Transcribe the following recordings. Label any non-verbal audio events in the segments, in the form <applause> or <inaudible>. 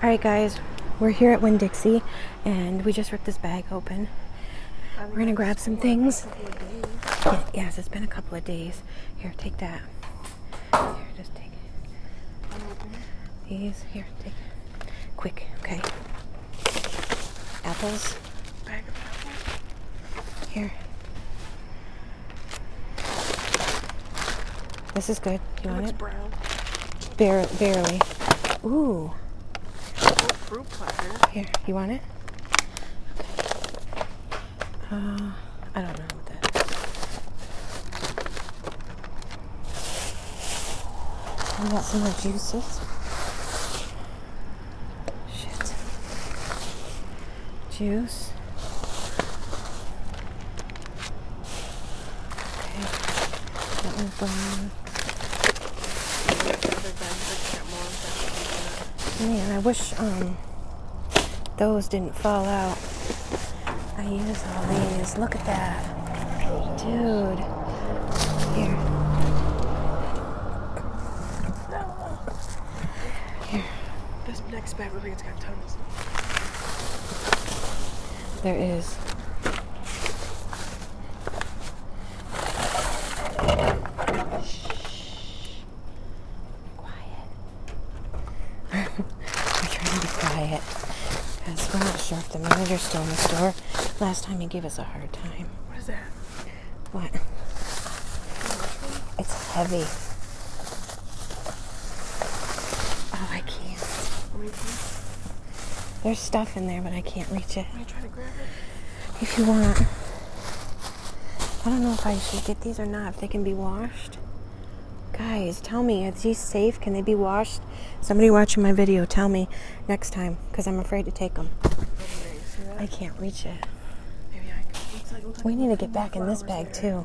All right, guys, we're here at Winn Dixie, and we just ripped this bag open. We're gonna grab some things. Yeah, yes, it's been a couple of days. Here, take that. Here, just take it. These, here, take it. Quick, okay. Apples. Bag of apples. Here. This is good. You want it? brown. Bare, barely. Ooh. Fruit platter. Here, you want it? Okay. Uh, I don't know what that is. We got some more juices. Shit. Juice. Okay. That one's brown. Other bags that got more of that. Man, I wish um those didn't fall out. I use all these. Look at that. Dude. Here. This next bag looks like it's got tons. There is. Quiet. we're trying to be quiet. Because we're not still in the store. Last time he gave us a hard time. What is that? What? It's heavy. Oh, I can't. Let me, let There's stuff in there, but I can't reach it. me try to grab it. If you want. I don't know if I should get these or not, if they can be washed. Guys, tell me, are these safe? Can they be washed? Somebody watching my video, tell me next time, because I'm afraid to take them. Over there, you see that? I can't reach it. Maybe I can. Like, We need to get back in this bag too.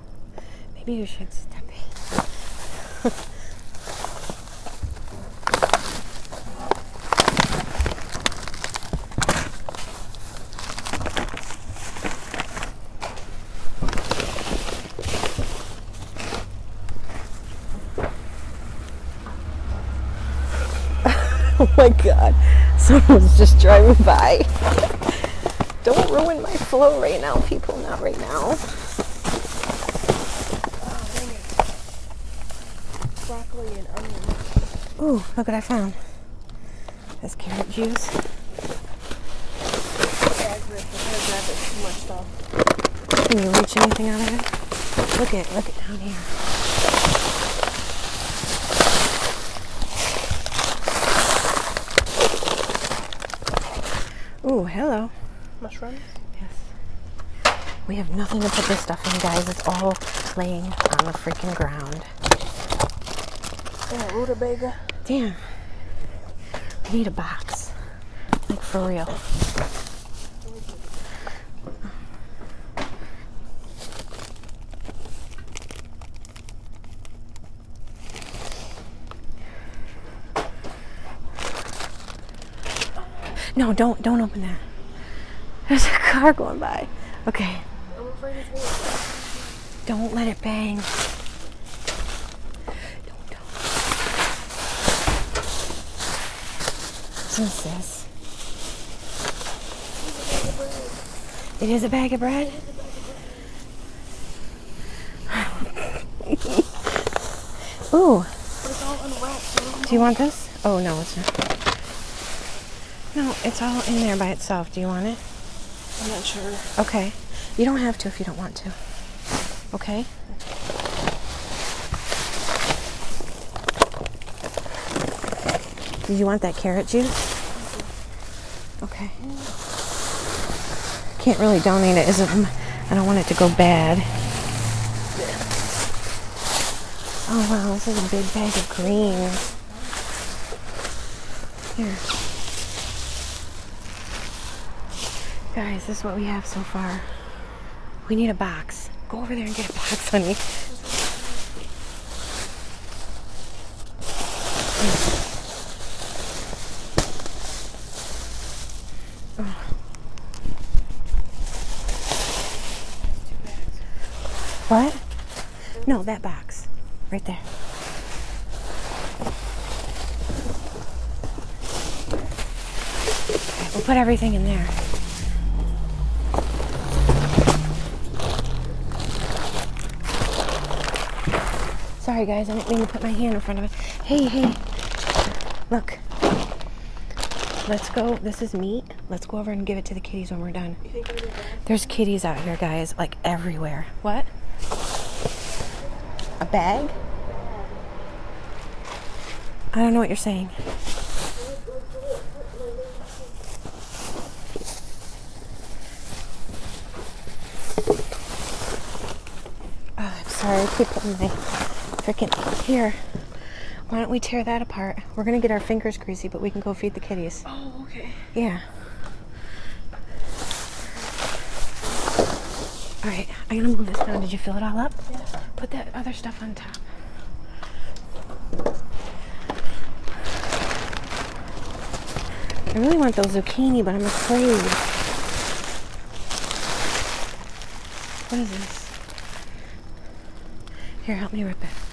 Maybe you should step in. <laughs> oh my god. Someone's just driving by. <laughs> Don't ruin my flow right now, people. Not right now. Oh. Broccoli and onion. Ooh, look what I found. That's carrot juice. Bag rip. I'm gonna grab it. Too much stuff. Can you reach anything out of it? Look at look at down here. Ooh, hello. Mushrooms. Yes. We have nothing to put this stuff in, guys. It's all laying on the freaking ground. Yeah, rutabaga. Damn. We need a box. Like for real. No, don't don't open that. Car going by. Okay. Don't let it bang. Don't, don't. What's this? It is a bag of bread? <laughs> Ooh, do you want this? Oh, no, it's not. No, it's all in there by itself. Do you want it? I'm not sure. Okay. You don't have to if you don't want to. Okay? Did you want that carrot juice? Okay. Can't really donate it. Is it? Mm, I don't want it to go bad. Oh wow, this is a big bag of greens. Here. Guys, this is what we have so far. We need a box. Go over there and get a box, honey. What? No, that box. Right there. We'll put everything in there. Sorry, guys, I didn't mean to put my hand in front of it. Hey, hey, look. Let's go. This is meat. Let's go over and give it to the kitties when we're done. There's kitties out here, guys, like everywhere. What? A bag? I don't know what you're saying. Oh, I'm sorry. I keep putting my freaking here. Why don't we tear that apart? We're gonna get our fingers greasy, but we can go feed the kitties. Oh, okay. Yeah. All right, I'm gonna move this down. Did you fill it all up? Yeah. Put that other stuff on top. I really want those zucchini, but I'm afraid. What is this? Here, help me rip it.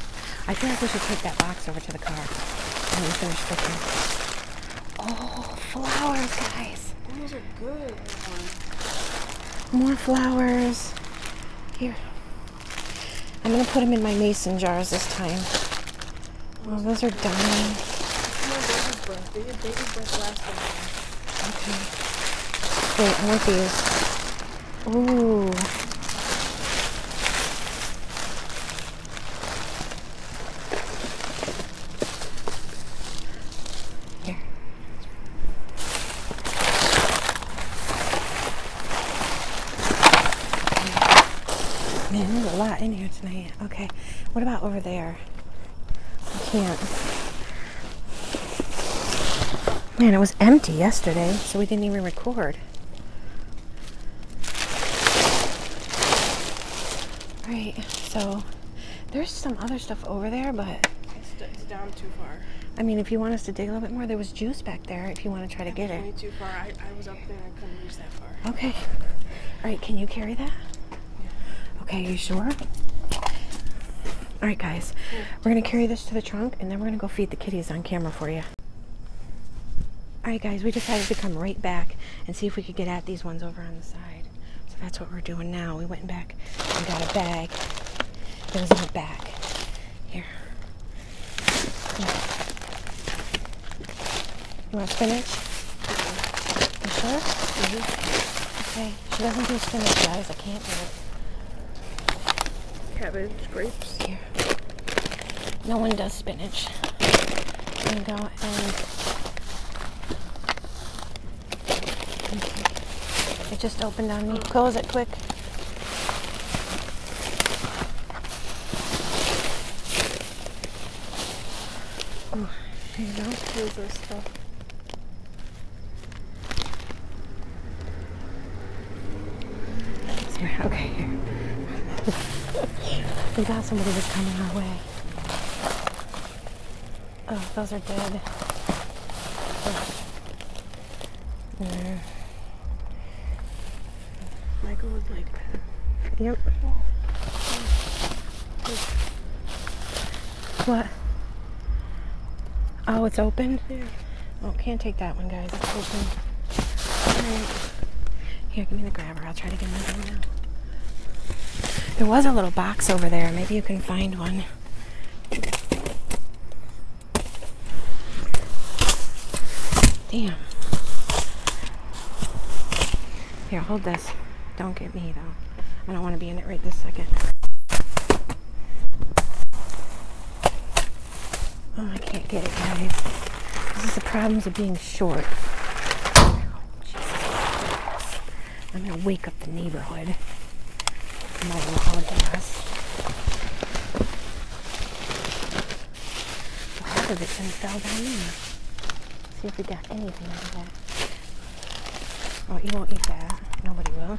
I feel like we should take that box over to the car when we finish cooking. Oh, flowers, guys. Those are good. More flowers. Here. I'm gonna put them in my mason jars this time. Oh, those are dying. It's more baby's breath. They did baby's breath last time. Okay. Wait, I want these. Ooh. Here. Man, there's a lot in here tonight. Okay. What about over there? I can't. Man, it was empty yesterday, so we didn't even record. Alright, so there's some other stuff over there, but It's, it's down too far. I mean, if you want us to dig a little bit more, there was juice back there if you want to try to get Way it. too far. I, I was up there I couldn't reach that far. Okay. All right, can you carry that? Okay, you sure? All right, guys, we're gonna carry this to the trunk and then we're gonna go feed the kitties on camera for you. All right, guys, we decided to come right back and see if we could get at these ones over on the side. So that's what we're doing now. We went back and got a bag. It was in the back. Here. You want spinach? Mm-hmm. You sure? Mm-hmm. Okay. She doesn't do spinach, guys. I can't do it. Cabbage, grapes. Here. No one does spinach. You go. And it just opened on me. Close it quick. Oh, there you go. Here's this stuff. Here, okay, here. We thought somebody was coming our way. Oh, those are dead. There. Michael was like, Yep. What? Oh, it's open? yeah. Oh, can't take that one, guys. It's open. Alright. Here, give me the grabber. I'll try to get another one out. There was a little box over there. Maybe you can find one. Damn. Here, hold this. Don't get me, though. I don't want to be in it right this second. Oh, I can't get it, guys. This is the problems of being short. Oh, Jesus I'm gonna wake up the neighborhood. My apologize. Well, half of it didn't fell down there. See if we got anything out of that. Oh, you won't eat that. Nobody will.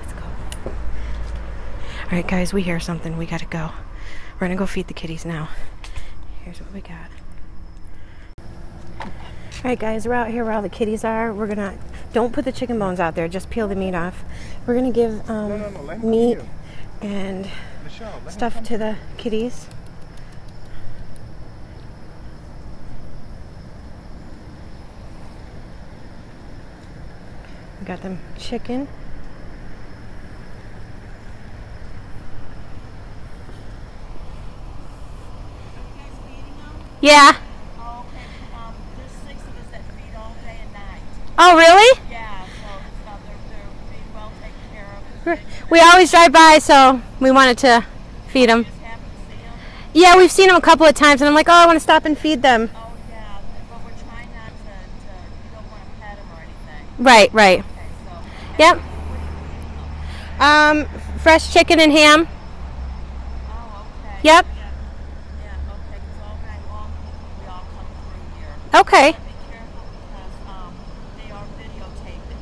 Let's go. All right, guys, we hear something. We gotta go. We're gonna go feed the kitties now. Here's what we got. All right, guys, we're out here where all the kitties are. We're gonna don't put the chicken bones out there. Just peel the meat off. We're gonna give um, no, no, no, meat and Michelle, stuff to the kitties. We got them chicken. Yeah. Oh, okay. um, oh really? We always drive by, so we wanted to feed them. Just happen to see them. Yeah, we've seen them a couple of times, and I'm like, oh, I want to stop and feed them. Oh, yeah, but we're trying not to, to you don't want to pet them or anything. Right, right. Okay, so. Yep. What are you? Um, fresh chicken and ham. Oh, okay. Yep. Yeah, yeah okay, because all night long we all come through here. Okay. Be careful because um, they are videotaping.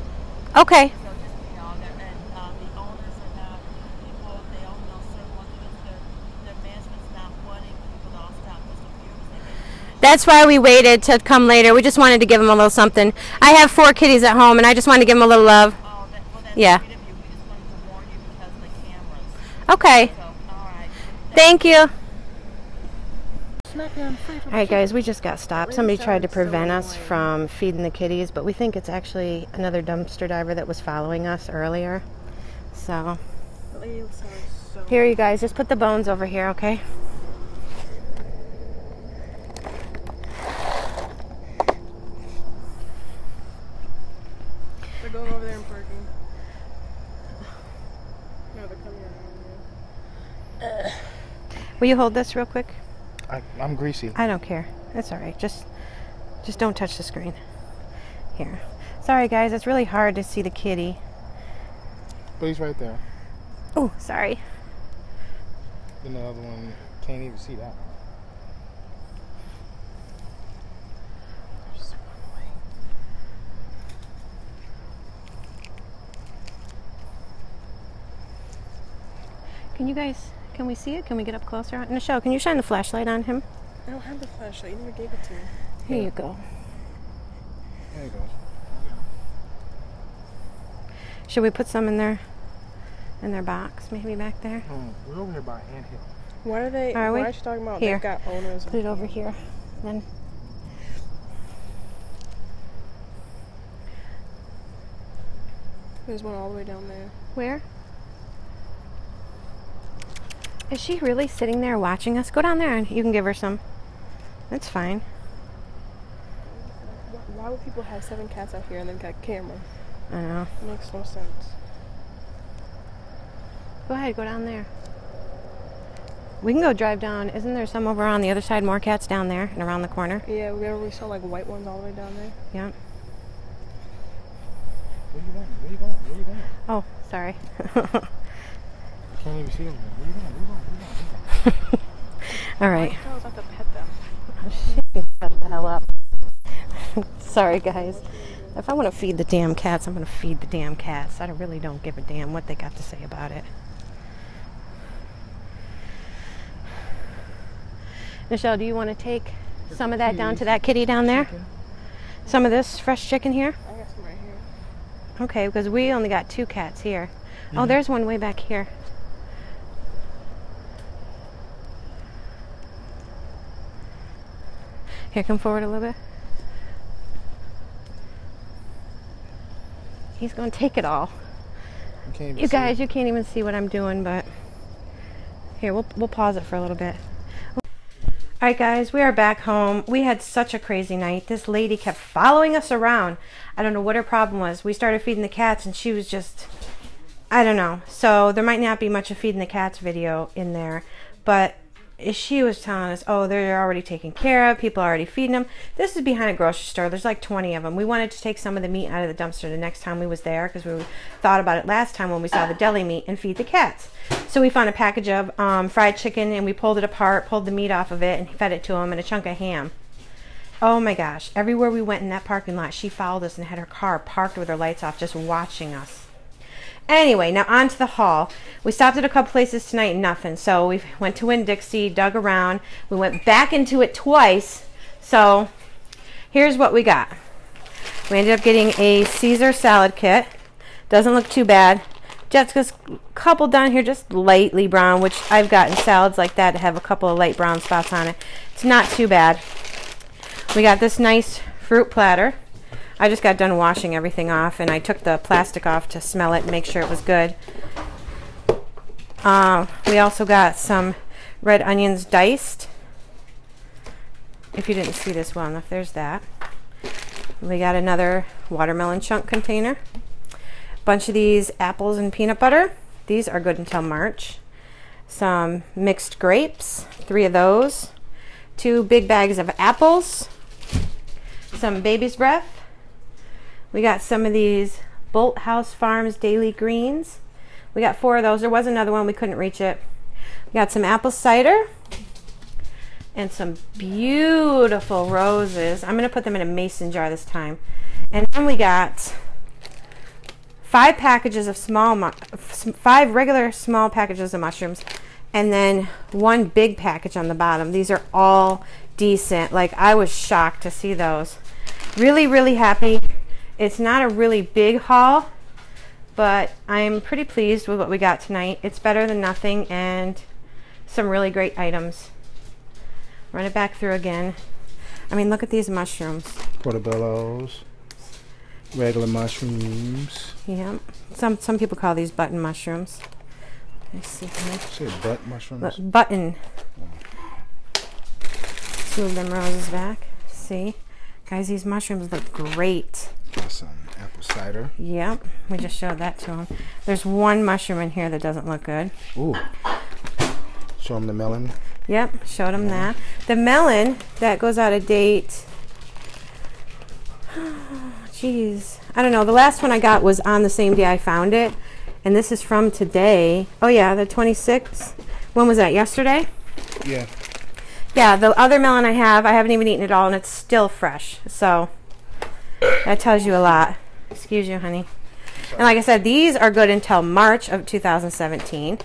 Okay. So just, you know, they're, and uh, the owners are not, people, they own those certain ones because their, their management's not wanting people to all stop just a few. They make That's why we waited to come later. We just wanted to give them a little something. I have four kitties at home, and I just wanted to give them a little love. Oh, that, well, that's Yeah. sweet of you. We just wanted to warn you because of the cameras. Okay. So, all right. Thank you. Smack them free from All right, guys, we just got stopped. Somebody tried to prevent us from feeding the kitties, but we think it's actually another dumpster diver that was following us earlier. So, The lady sounds so. here, you guys, just put the bones over here, okay? They're going over there and parking. No, they're coming around. Will you hold this real quick? I, I'm greasy. I don't care. It's all right. Just, just don't touch the screen. Here. Sorry, guys. It's really hard to see the kitty. But he's right there. Oh, sorry. Then the other one can't even see that. Can you guys? Can we see it? Can we get up closer? Michelle, can you shine the flashlight on him? I don't have the flashlight. You never gave it to me. Here you go. There you go. Should we put some in their, in their box, maybe back there? Oh, we're over here by Ant Hill. Why are they? Are we? why is she talking about Here. they've got owners? Put it over here. Then. There's one all the way down there. Where? Is she really sitting there watching us? Go down there and you can give her some. That's fine. Why would people have seven cats out here and then got cameras? I know. It makes no sense. Go ahead, go down there. We can go drive down. Isn't there some over on the other side? More cats down there and around the corner. Yeah, we we saw like white ones all the way down there. Yeah. Where you going? Where you going? Where you going? Oh, sorry. <laughs> I can't even see him. Where you going? Where you going? Where you going? <laughs> All right. I was have to pet them. Oh, Shut the hell up. <laughs> Sorry, guys. If I want to feed the damn cats, I'm going to feed the damn cats. I really don't give a damn what they got to say about it. Michelle, do you want to take some of that down to that kitty down there? Some of this fresh chicken here? I got some right here. Okay, because we only got two cats here. Oh, mm-hmm. there's one way back here. Here, come forward a little bit. He's going to take it all. You guys, you can't even see what I'm doing, but here, we'll, we'll pause it for a little bit. All right, guys, we are back home. We had such a crazy night. This lady kept following us around. I don't know what her problem was. We started feeding the cats, and she was just, I don't know. So there might not be much of feeding the cats video in there, but she was telling us, oh, they're already taken care of. People are already feeding them. This is behind a grocery store. There's like 20 of them. We wanted to take some of the meat out of the dumpster the next time we was there because we thought about it last time when we saw the deli meat and feed the cats. So we found a package of um, fried chicken and we pulled it apart, pulled the meat off of it, and fed it to them and a chunk of ham. Oh my gosh. Everywhere we went in that parking lot, she followed us and had her car parked with her lights off, just watching us. Anyway, now on to the haul. We stopped at a couple places tonight, nothing. So we went to Winn Dixie, dug around. We went back into it twice. So here's what we got. We ended up getting a Caesar salad kit. Doesn't look too bad. Jessica's couple down here just lightly brown, which I've gotten salads like that to have a couple of light brown spots on it. It's not too bad. We got this nice fruit platter. I just got done washing everything off and I took the plastic off to smell it and make sure it was good. Uh, we also got some red onions diced. If you didn't see this one, if there's that. We got another watermelon chunk container. Bunch of these apples and peanut butter. These are good until March. Some mixed grapes, three of those. Two big bags of apples. Some baby's breath. We got some of these Bolthouse Farms Daily Greens. We got four of those. There was another one, we couldn't reach it. We got some apple cider and some beautiful roses. I'm going to put them in a mason jar this time. And then we got five packages of small, five regular small packages of mushrooms, and then one big package on the bottom. These are all decent. Like, I was shocked to see those. Really, really happy. It's not a really big haul, but I'm pretty pleased with what we got tonight. It's better than nothing and some really great items. Run it back through again. I mean, look at these mushrooms. Portobellos. Regular mushrooms. Yeah, Some some people call these button mushrooms. Let's see. Say butt mushrooms. Look, button. Move them roses back. See, guys, these mushrooms look great. Got some apple cider. Yep, we just showed that to them. There's one mushroom in here that doesn't look good. Ooh. Show them the melon. Yep, showed them that. The melon that goes out of date. <sighs> Jeez, I don't know. The last one I got was on the same day I found it, and this is from today. Oh yeah, the 26th. When was that? Yesterday. Yeah. Yeah, the other melon I have, I haven't even eaten it all, and it's still fresh. So that tells you a lot. Excuse you, honey. And like I said, these are good until March of 2017.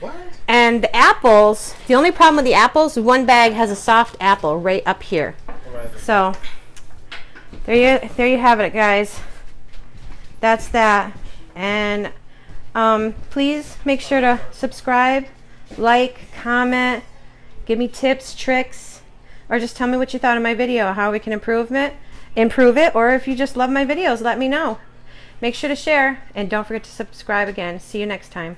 What? And the apples, the only problem with the apples, one bag has a soft apple right up here. So there you there you have it, guys. That's that. And um, please make sure to subscribe, like, comment, give me tips, tricks, or just tell me what you thought of my video, how we can improve it, improve it, or if you just love my videos, let me know. Make sure to share and don't forget to subscribe again. See you next time.